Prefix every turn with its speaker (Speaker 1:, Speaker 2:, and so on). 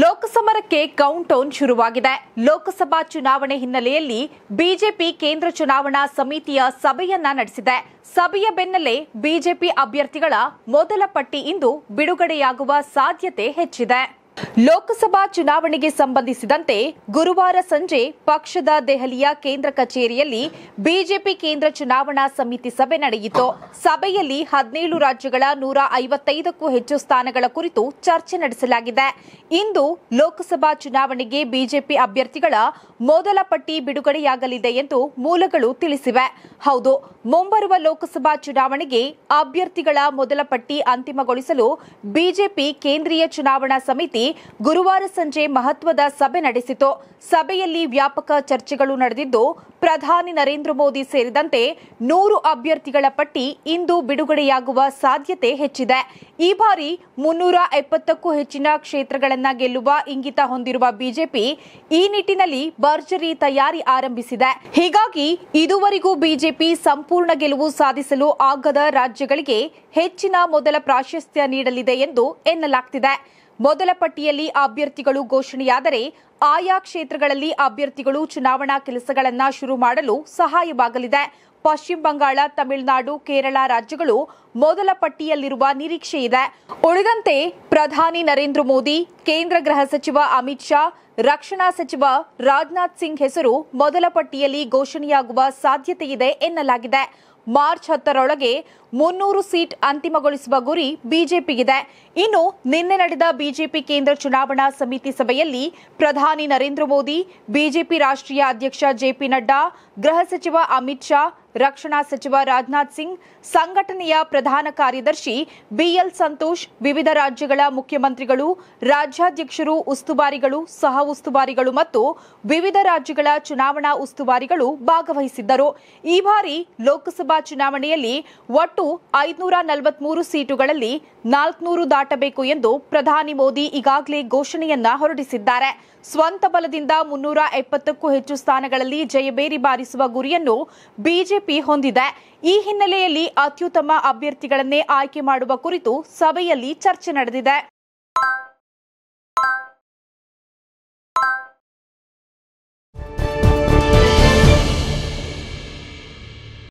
Speaker 1: ಲೋಕಸಮರಕ್ಕೆ count ಶುರುವಾಗಿದೆ. ಲೋಕಸಭಾ ಚುನಾವಣೆ ಹಿನ್ನೆಲೆಯಲ್ಲಿ ಬಿಜೆಪಿ ಕೇಂದ್ರ ಚುನಾವಣಾ ಸಮಿತಿಯ ಸಭೆಯನ್ನ ನಡೆಸಿದೆ. ಸಭೆಯ ಬೆನ್ನಲ್ಲೇ ಬಿಜೆಪಿ ಅಭ್ಯರ್ಥಿಗಳ ಮೊದಲ ಪಟ್ಟಿ ಇಂದು ಬಿಡುಗಡೆಯಾಗುವ ಸಾಧ್ಯತೆ ಹೆಚ್ಚಿದೆ. ಲೋಕಸಭಾ ಚುನಾವಣೆಗೆ ಸಂಬಂಧಿಸಿದಂತೆ ಗುರುವಾರ ಸಂಜೆ ಪಕ್ಷದ ದೆಹಲಿಯ ಕೇಂದ್ರ ಕಚೇರಿಯಲ್ಲಿ ಬಿಜೆಪಿ ಕೇಂದ್ರ ಚುನಾವಣಾ ಸಮಿತಿ ಸಭೆ ನಡೆಯಿತು. ಸಭೆಯಲ್ಲಿ ಹದಿನೇಳು ರಾಜ್ಯಗಳ ನೂರ ಐವತ್ತೈದಕ್ಕೂ ಹೆಚ್ಚು ಸ್ಥಾನಗಳ ಕುರಿತು ಚರ್ಚೆ ನಡೆಸಲಾಗಿದೆ. ಇಂದು ಲೋಕಸಭಾ ಚುನಾವಣೆಗೆ ಬಿಜೆಪಿ ಅಭ್ಯರ್ಥಿಗಳ ಮೊದಲ ಪಟ್ಟಿ ಬಿಡುಗಡೆಯಾಗಲಿದೆ ಎಂದು ಮೂಲಗಳು ತಿಳಿಸಿವೆ. ಹೌದು, ಮುಂಬರುವ ಲೋಕಸಭಾ ಚುನಾವಣೆಗೆ ಅಭ್ಯರ್ಥಿಗಳ ಮೊದಲ ಪಟ್ಟಿ ಅಂತಿಮಗೊಳಿಸಲು ಬಿಜೆಪಿ ಕೇಂದ್ರೀಯ ಚುನಾವಣಾ ಸಮಿತಿ ಗುರುವಾರ ಸಂಜೆ ಮಹತ್ವದ ಸಭೆ ನಡೆಸಿತು. ಸಭೆಯಲ್ಲಿ ವ್ಯಾಪಕ ಚರ್ಚೆಗಳು ನಡೆದಿದ್ದು, ಪ್ರಧಾನಿ ನರೇಂದ್ರ ಮೋದಿ ಸೇರಿದಂತೆ ನೂರು ಅಭ್ಯರ್ಥಿಗಳ ಪಟ್ಟಿ ಇಂದು ಬಿಡುಗಡೆಯಾಗುವ ಸಾಧ್ಯತೆ ಹೆಚ್ಚಿದೆ. ಈ ಬಾರಿ ಮುನ್ನೂರ ಎಪ್ಪತ್ತಕ್ಕೂ ಹೆಚ್ಚಿನ ಕ್ಷೇತ್ರಗಳನ್ನು ಗೆಲ್ಲುವ ಇಂಗಿತ ಹೊಂದಿರುವ ಬಿಜೆಪಿ ಈ ನಿಟ್ಟಿನಲ್ಲಿ ಭರ್ಜರಿ ತಯಾರಿ ಆರಂಭಿಸಿದೆ. ಹೀಗಾಗಿ ಇದುವರೆಗೂ ಬಿಜೆಪಿ ಸಂಪೂರ್ಣ ಗೆಲುವು ಸಾಧಿಸಲು ಆಗದ ರಾಜ್ಯಗಳಿಗೆ ಹೆಚ್ಚಿನ ಮೊದಲ ಪ್ರಾಶಸ್ತ್ಯ ನೀಡಲಿದೆ ಎಂದು ಎನ್ನಲಾಗ್ತಿದೆ. ಮೊದಲ ಪಟ್ಟಿಯಲ್ಲಿ ಅಭ್ಯರ್ಥಿಗಳು ಘೋಷಣೆಯಾದರೆ ಆಯಾ ಕ್ಷೇತ್ರಗಳಲ್ಲಿ ಅಭ್ಯರ್ಥಿಗಳು ಚುನಾವಣಾ ಕೆಲಸಗಳನ್ನು ಶುರು ಮಾಡಲು ಸಹಾಯವಾಗಲಿದೆ. ಪಶ್ಚಿಮ ಬಂಗಾಳ, ತಮಿಳುನಾಡು, ಕೇರಳ ರಾಜ್ಯಗಳು ಮೊದಲ ಪಟ್ಟಿಯಲ್ಲಿರುವ ನಿರೀಕ್ಷೆ ಇದೆ. ಉಳಿದಂತೆ ಪ್ರಧಾನಿ ನರೇಂದ್ರ ಮೋದಿ, ಕೇಂದ್ರ ಗೃಹ ಸಚಿವ ಅಮಿತ್ ಶಾ, ರಕ್ಷಣಾ ಸಚಿವ ರಾಜನಾಥ್ ಸಿಂಗ್ ಹೆಸರು ಮೊದಲ ಪಟ್ಟಿಯಲ್ಲಿ ಘೋಷಣೆಯಾಗುವ ಸಾಧ್ಯತೆಯಿದೆ ಎನ್ನಲಾಗಿದೆ. ಮಾರ್ಚ್ ಹತ್ತರೊಳಗೆ ಮುನ್ನೂರು ಸೀಟ್ ಅಂತಿಮಗೊಳಿಸುವ ಗುರಿ ಬಿಜೆಪಿಗಿದೆ. ಇನ್ನು ನಿನ್ನೆ ನಡೆದ ಬಿಜೆಪಿ ಕೇಂದ್ರ ಚುನಾವಣಾ ಸಮಿತಿ ಸಭೆಯಲ್ಲಿ ಪ್ರಧಾನಿ ನರೇಂದ್ರ ಮೋದಿ, ಬಿಜೆಪಿ ರಾಷ್ಟ್ರೀಯ ಅಧ್ಯಕ್ಷ ಜೆಪಿ ನಡ್ಡಾ, ಗೃಹ ಸಚಿವ ಅಮಿತ್ ಶಾ ರಕ್ಷಣಾ ಸಚಿವ ರಾಜನಾಥ್ ಸಿಂಗ್, ಸಂಘಟನೆಯ ಪ್ರಧಾನ ಕಾರ್ಯದರ್ಶಿ ಬಿಎಲ್ ಸಂತೋಷ್, ವಿವಿಧ ರಾಜ್ಯಗಳ ಮುಖ್ಯಮಂತ್ರಿಗಳು, ರಾಜ್ಯಾಧ್ಯಕ್ಷರು, ಉಸ್ತುವಾರಿಗಳು, ಸಹ ಉಸ್ತುವಾರಿಗಳು ಮತ್ತು ವಿವಿಧ ರಾಜ್ಯಗಳ ಚುನಾವಣಾ ಉಸ್ತುವಾರಿಗಳು ಭಾಗವಹಿಸಿದ್ದರು. ಈ ಬಾರಿ ಲೋಕಸಭಾ ಚುನಾವಣೆಯಲ್ಲಿ ಒಟ್ಟು ಐದುನೂರ ನಲವತ್ಮೂರು ಸೀಟುಗಳಲ್ಲಿ ನಾಲ್ಕುನೂರು ದಾಟಬೇಕು ಎಂದು ಪ್ರಧಾನಿ ಮೋದಿ ಈಗಾಗಲೇ ಘೋಷಣೆಯನ್ನ ಹೊರಡಿಸಿದ್ದಾರೆ. ಸ್ವಂತ ಬಲದಿಂದ ಮುನ್ನೂರ ಎಪ್ಪತ್ತಕ್ಕೂ ಹೆಚ್ಚು ಸ್ಥಾನಗಳಲ್ಲಿ ಜಯಬೇರಿ ಬಾರಿಸುವ ಗುರಿಯನ್ನು ಬಿಜೆಪಿ ಹೊಂದಿದೆ. ಈ ಹಿನ್ನೆಲೆಯಲ್ಲಿ ಅತ್ಯುತ್ತಮ ಅಭ್ಯರ್ಥಿಗಳನ್ನೇ ಆಯ್ಕೆ ಮಾಡುವ ಕುರಿತು ಸಭೆಯಲ್ಲಿ ಚರ್ಚೆ ನಡೆದಿದೆ.